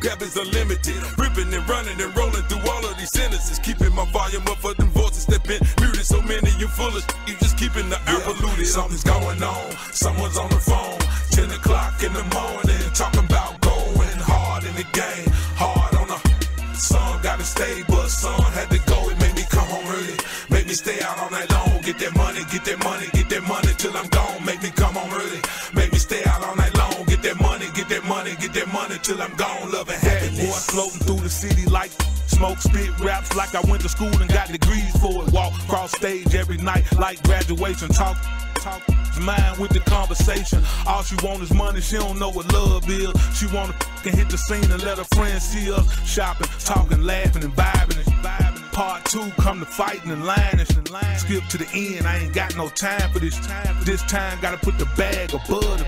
vocab is unlimited. Ripping and running and rolling through all of these sentences. Keeping my volume up for them voices that been muted. So many you foolish. You just keeping the air polluted. Something's going on. Someone's on the phone. 10 o'clock in the morning. Talking about going hard in the game. Hard on the sun. Gotta stay, but son had to go. It made me come home early. Make me stay out all night long. Get that money, get that money, get that money till I'm gone. Make me come home early. Get that money, get that money till I'm gone. Love and happiness. Boy, floating through the city like smoke, spit raps like I went to school and got degrees for it. Walk cross stage every night like graduation. Talk, talk. Mind with the conversation. All she want is money. She don't know what love is. She wanna can hit the scene and let her friends see us shopping, talking, laughing, and vibing. And. Part two, come to fighting and lying. Skip to the end. I ain't got no time for this. This time, gotta put the bag of butter.